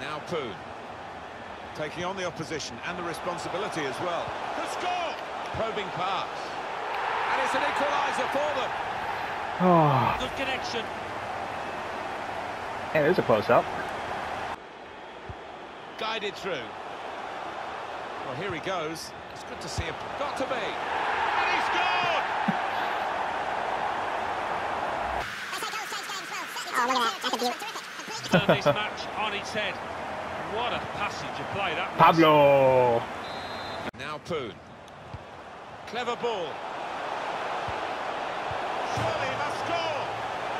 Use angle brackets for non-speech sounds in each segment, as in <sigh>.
Now Poon. Taking on the opposition and the responsibility as well. The score! Probing pass. And it's an equaliser for them. Oh, Good connection. and there's a close-up. Guided through. Well, here he goes. It's good to see him. Got to be. And he scored! Oh, look at that. That's a beaut. Turn this match on its head. What a passage of play that was. Pablo. Now Poon. Clever ball. Surely must score.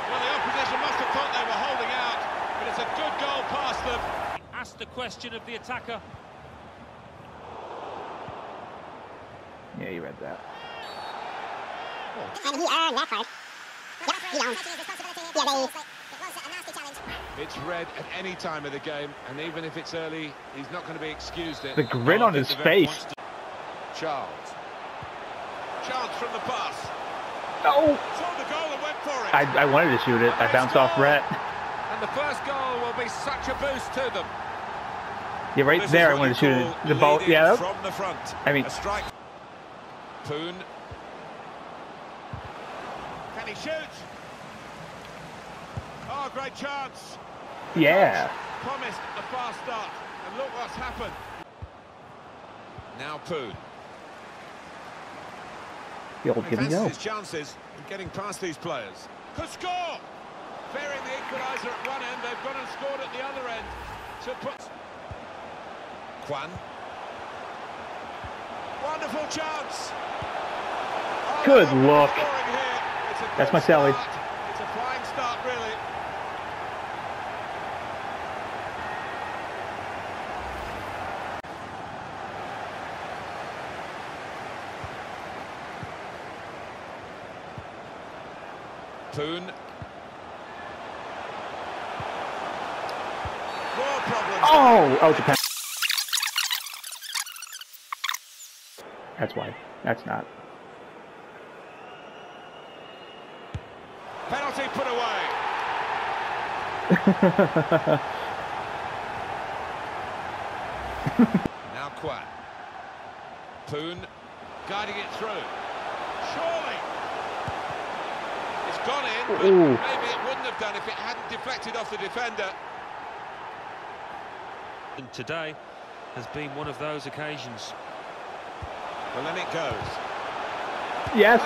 Well, the opposition must have thought they were holding out, but it's a good goal past them. Asked the question of the attacker. Yeah, you read that. And he earned that card. Yep, he owns. Yeah, they... It's red at any time of the game, and even if it's early, he's not going to be excused. It. The grin on his face. to- Charles. Chance from the pass. No. The goal and went for it. I, I wanted to shoot it. I bounced off Rhett. And the first goal will be such a boost to them. Yeah, right This there I wanted to shoot it. The ball. Yeah. From the front. I mean- a strike. Poon. Can he shoot? Oh, great chance. Yeah. Promised a fast start, and look what's happened. Now Poon. The old give and fancies go. his chances in getting past these players. Could score! Fearing the equaliser at one end, they've gone and scored at the other end to put... Kwan. Wonderful chance! Oh, Good they're look. scoring here. It's a That's my Sally. start. It's a flying start, really. Poon. More problems. Oh, oh, Japan. That's why. That's not. Penalty put away. <laughs> now Kwan. Poon guiding it through. Surely. It's gone in, but Ooh. maybe it wouldn't have done if it hadn't deflected off the defender. And today has been one of those occasions. Well, then it goes. Yes.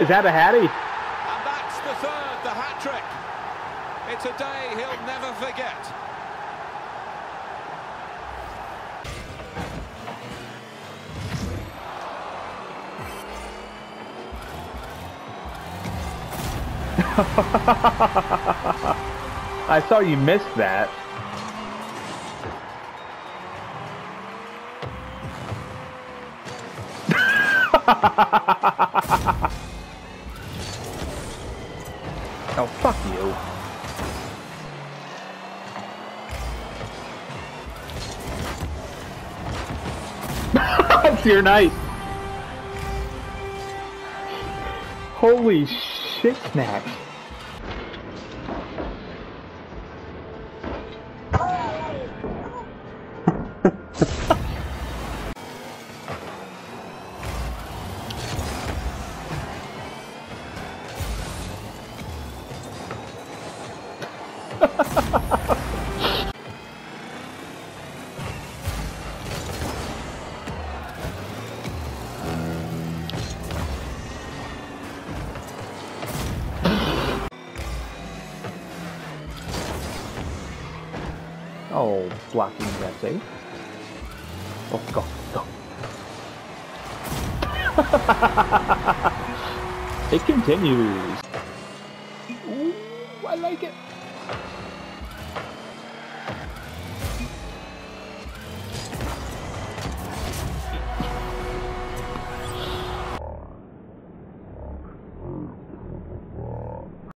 Is that a Hattie? And that's the third, the hat-trick. It's a day he'll never forget. I saw you missed that. <laughs> oh, fuck you. <laughs> That's your night. Holy shit snacks. <laughs> Oh, blocking that save. Oh, go, go. <laughs> it continues. Ooh, I like it.